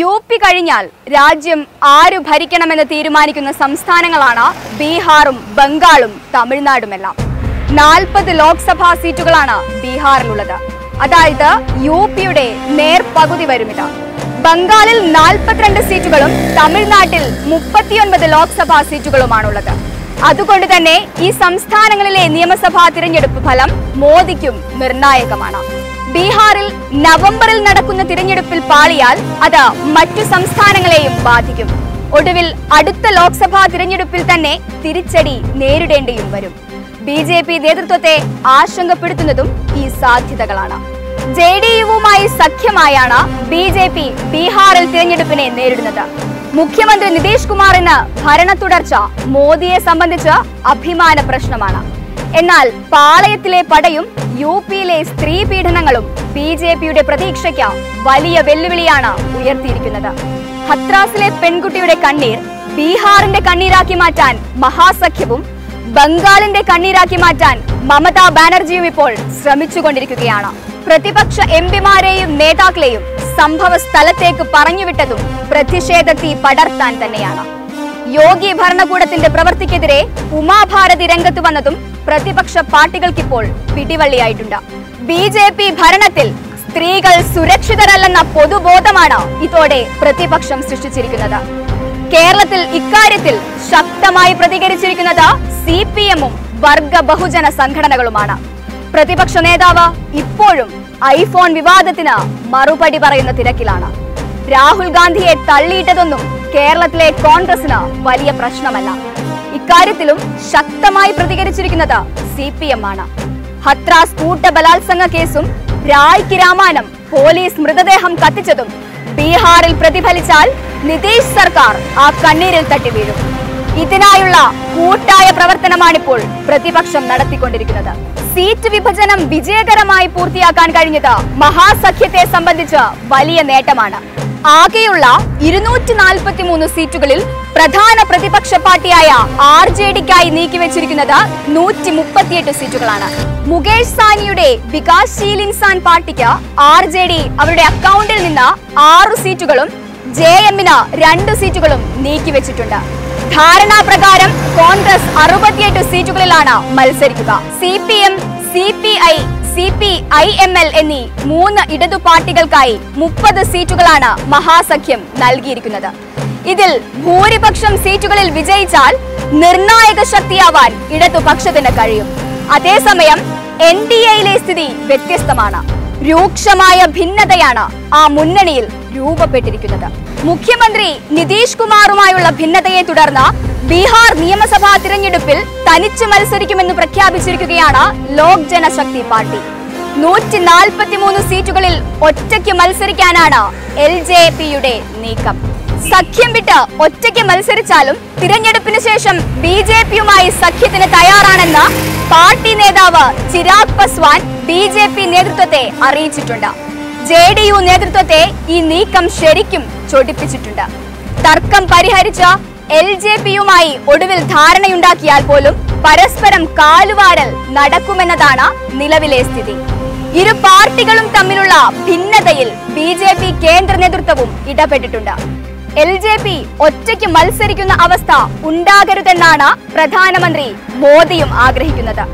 U P കഴിഞ്ഞാൽ രാജ്യം ആര് ഭരിക്കണമെന്ന് തീരുമാനിക്കുന്ന സംസ്ഥാനങ്ങളാണ് ബീഹാറും ബംഗാളും തമിഴ്നാടുമെല്ലാം. നാൽപ്പത് ലോക്സഭാ സീറ്റുകളാണ് ബീഹാറിലുള്ളത്. അതായത് യു പിയുടെ നേർപകുതി വരുമില്ല. ബംഗാളിൽ നാൽപ്പത്തിരണ്ട് സീറ്റുകളും തമിഴ്നാട്ടിൽ മുപ്പത്തിയൊൻപത് ലോക്സഭാ സീറ്റുകളുമാണുള്ളത്. അതുകൊണ്ട് തന്നെ ഈ സംസ്ഥാനങ്ങളിലെ നിയമസഭാ തിരഞ്ഞെടുപ്പ് ഫലം മോദിക്കും നിർണായകമാണ്. ബീഹാറിൽ നവംബറിൽ നടക്കുന്ന തിരഞ്ഞെടുപ്പിൽ പാളിയാൽ അത് മറ്റു സംസ്ഥാനങ്ങളെയും ബാധിക്കും. ഒടുവിൽ അടുത്ത ലോക്സഭാ തിരഞ്ഞെടുപ്പിൽ തന്നെ തിരിച്ചടി നേരിടേണ്ടിയും വരും. ബി ജെ പി നേതൃത്വത്തെ ആശങ്കപ്പെടുത്തുന്നതും ഈ സാധ്യതകളാണ്. ജെ ഡി യുവുമായി സഖ്യമായാണ് ബി ജെ പി ബീഹാറിൽ തിരഞ്ഞെടുപ്പിനെ നേരിടുന്നത്. മുഖ്യമന്ത്രി നിതീഷ് കുമാറിന് ഭരണ തുടർച്ച മോദിയെ സംബന്ധിച്ച് അഭിമാന പ്രശ്നമാണ്. എന്നാൽ പാളയത്തിലെ പടയും യു പിയിലെ സ്ത്രീ പീഡനങ്ങളും ബി ജെ പിയുടെ പ്രതീക്ഷയ്ക്ക് വലിയ വെല്ലുവിളിയാണ് ഉയർത്തിയിരിക്കുന്നത്. ഹത്രാസിലെ പെൺകുട്ടിയുടെ കണ്ണീർ ബീഹാറിന്റെ കണ്ണീരാക്കി മാറ്റാൻ മഹാസഖ്യവും ബംഗാളിന്റെ കണ്ണീരാക്കി മാറ്റാൻ മമതാ ബാനർജിയും ഇപ്പോൾ ശ്രമിച്ചുകൊണ്ടിരിക്കുകയാണ്. പ്രതിപക്ഷ എം പിമാരെയും നേതാക്കളെയും സംഭവ സ്ഥലത്തേക്ക് പറഞ്ഞുവിട്ടതും പ്രതിഷേധ തീ പടർത്താൻ തന്നെയാണ്. യോഗി ഭരണകൂടത്തിന്റെ പ്രവൃത്തിക്കെതിരെ ഉമാഭാരതി രംഗത്ത് വന്നതും പ്രതിപക്ഷ പാർട്ടികൾക്കിപ്പോൾ പിടിവള്ളിയായിട്ടുണ്ട്. ബി ജെ പി ഭരണത്തിൽ സ്ത്രീകൾ സുരക്ഷിതരല്ലെന്ന പൊതുബോധമാണ് ഇതോടെ പ്രതിപക്ഷം സൃഷ്ടിച്ചിരിക്കുന്നത്. കേരളത്തിൽ ഇക്കാര്യത്തിൽ ശക്തമായി പ്രതികരിച്ചിരിക്കുന്നത് സി പി എമ്മും വർഗ ബഹുജന സംഘടനകളുമാണ്. പ്രതിപക്ഷ നേതാവ് ഇപ്പോഴും ഐഫോൺ വിവാദത്തിന് മറുപടി പറയുന്ന തിരക്കിലാണ്. രാഹുൽ ഗാന്ധിയെ തള്ളിയിട്ടതൊന്നും കേരളത്തിലെ കോൺഗ്രസിന് വലിയ പ്രശ്നമല്ല. ഇക്കാര്യത്തിലും ശക്തമായി പ്രതികരിച്ചിരിക്കുന്നത് സി പി എം ആണ്. ഹത്രാസ് കൂട്ട ബലാത്സംഗ കേസും രായ്ക്ക് രാമാനം പോലീസ് മൃതദേഹം കത്തിച്ചതും ബീഹാറിൽ പ്രതിഫലിച്ചാൽ നിതീഷ് സർക്കാർ ആ കണ്ണീരിൽ തട്ടി വീഴും. ഇതിനായുള്ള കൂട്ടായ പ്രവർത്തനമാണിപ്പോൾ പ്രതിപക്ഷം നടത്തിക്കൊണ്ടിരിക്കുന്നത്. സീറ്റ് വിഭജനം വിജയകരമായി പൂർത്തിയാക്കാൻ കഴിഞ്ഞത് മഹാസഖ്യത്തെ സംബന്ധിച്ച് വലിയ നേട്ടമാണ്. ആകെയുള്ള ഇരുന്നൂറ്റി നാൽപ്പത്തി മൂന്ന് സീറ്റുകളിൽ പ്രധാന പ്രതിപക്ഷ പാർട്ടിയായ ആർ ജെ ഡിക്കായി നീക്കിവെച്ചിരിക്കുന്നത് നൂറ്റി മുപ്പത്തിയെട്ട് സീറ്റുകളാണ്. മുകേഷ് സാനിയുടെ വികാസ്ശീൽ ഇൻസാൻ പാർട്ടിക്ക് ആർ ജെ ഡി അവരുടെ അക്കൗണ്ടിൽ നിന്ന് ആറു സീറ്റുകളും ജെ എമ്മിന് രണ്ട് സീറ്റുകളും നീക്കിവെച്ചിട്ടുണ്ട്. ധാരണാപ്രകാരം കോൺഗ്രസ് അറുപത്തിയെട്ട് സീറ്റുകളിലാണ് മത്സരിക്കുക. C P M C P I C P I M L എന്നീ മൂന്ന് ഇടതു പാർട്ടികൾക്കായി മുപ്പത് സീറ്റുകളാണ് മഹാസഖ്യം നൽകിയിരിക്കുന്നത്. ഇതിൽ ഭൂരിപക്ഷം സീറ്റുകളിൽ വിജയിച്ചാൽ നിർണായക ശക്തിയാവാൻ ഇടതുപക്ഷത്തിന് കഴിയും. അതേസമയം എൻ ഡി എയിലെ സ്ഥിതി വ്യത്യസ്തമാണ്. രൂക്ഷമായ ഭിന്നതയാണ് ആ മുന്നണിയിൽ രൂപപ്പെട്ടിരിക്കുന്നത്. മുഖ്യമന്ത്രി നിതീഷ് കുമാറുമായുള്ള ഭിന്നതയെ തുടർന്ന് ബീഹാർ നിയമസഭാ തിരഞ്ഞെടുപ്പിൽ തനിച്ച് മത്സരിക്കുമെന്ന് പ്രഖ്യാപിച്ചിരിക്കുകയാണ് ലോക് ജനശക്തി പാർട്ടി. നൂറ്റി നാൽപ്പത്തിമൂന്ന് സീറ്റുകളിൽ ഒറ്റയ്ക്ക് മത്സരിക്കാനാണ് എൽ ജെ പിയുടെ നീക്കം. സഖ്യം വിട്ട് ഒറ്റയ്ക്ക് മത്സരിച്ചാലും തിരഞ്ഞെടുപ്പിന് ശേഷം ബി ജെ പിയുമായി സഖ്യത്തിന് തയ്യാറാണെന്ന് പാർട്ടി നേതാവ് Chirag Paswan B J P നേതൃത്വത്തെ അറിയിച്ചിട്ടുണ്ട്. ജെ ഡി യു നേതൃത്വത്തെ ഈ നീക്കം ശരിക്കും ചൊടിപ്പിച്ചിട്ടുണ്ട്. തർക്കം പരിഹരിച്ച എൽ ജെ പിയുമായി ഒടുവിൽ ധാരണയുണ്ടാക്കിയാൽ പോലും പരസ്പരം കാലുവാരൽ നടക്കുമെന്നതാണ് നിലവിലെ സ്ഥിതി. ഇരു പാർട്ടികളും തമ്മിലുള്ള ഭിന്നതയിൽ ബി കേന്ദ്ര നേതൃത്വവും ഇടപെട്ടിട്ടുണ്ട്. എൽ ജെ പി ഒറ്റയ്ക്ക് മത്സരിക്കുന്ന അവസ്ഥ ഉണ്ടാകരുതെന്നാണ് പ്രധാനമന്ത്രി മോദിയും ആഗ്രഹിക്കുന്നത്.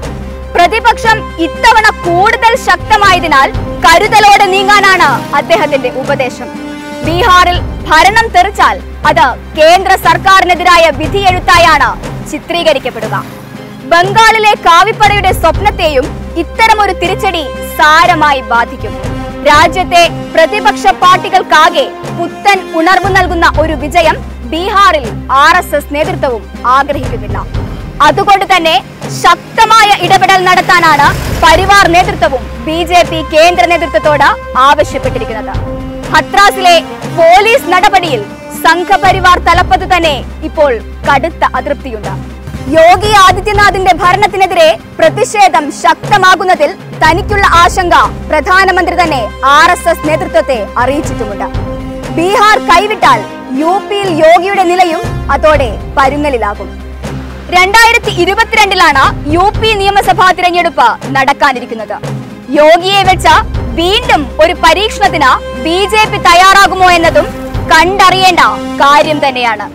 പ്രതിപക്ഷം ഇത്തവണ കൂടുതൽ ശക്തമായതിനാൽ കരുതലോടെ നീങ്ങാനാണ് അദ്ദേഹത്തിന്റെ ഉപദേശം. ബീഹാറിൽ ഭരണം തെറിച്ചാൽ അത് കേന്ദ്ര സർക്കാരിനെതിരായ വിധിയെഴുത്തായാണ് ചിത്രീകരിക്കപ്പെടുക. ബംഗാളിലെ കാവിപ്പടയുടെ സ്വപ്നത്തെയും ഇത്തരമൊരു തിരിച്ചടി സാരമായി ബാധിക്കും. രാജ്യത്തെ പ്രതിപക്ഷ പാർട്ടികൾക്കാകെ പുത്തൻ ഉണർവ് നൽകുന്ന ഒരു വിജയം ബീഹാറിൽ ആർ എസ് എസ് നേതൃത്വവും ആഗ്രഹിക്കുന്നില്ല. അതുകൊണ്ട് തന്നെ ശക്തമായ ഇടപെടൽ നടത്താനാണ് പരിവാർ നേതൃത്വവും ബി ജെ പി കേന്ദ്ര നേതൃത്വത്തോട് ആവശ്യപ്പെട്ടിരിക്കുന്നത്. ഹത്രാസിലെ പോലീസ് നടപടിയിൽ സംഘപരിവാർ തലപ്പത്ത് തന്നെ ഇപ്പോൾ കടുത്ത അതൃപ്തിയുണ്ട്. യോഗി ആദിത്യനാഥിന്റെ ഭരണത്തിനെതിരെ പ്രതിഷേധം ശക്തമാകുന്നതിൽ തനിക്കുള്ള ആശങ്ക പ്രധാനമന്ത്രി തന്നെ ആർ എസ് എസ് നേതൃത്വത്തെ അറിയിച്ചിട്ടുമുണ്ട്. ബീഹാർ കൈവിട്ടാൽ യു പിയിൽ യോഗിയുടെ നിലയും അതോടെ പരുങ്ങലിലാകും. രണ്ടായിരത്തി ഇരുപത്തിരണ്ടിലാണ് യു പി നിയമസഭാ തിരഞ്ഞെടുപ്പ് നടക്കാനിരിക്കുന്നത്. യോഗിയെ വെച്ച വീണ്ടും ഒരു പരീക്ഷണത്തിന് ബി ജെ പി തയ്യാറാകുമോ എന്നതും കണ്ടറിയേണ്ട കാര്യം തന്നെയാണ്.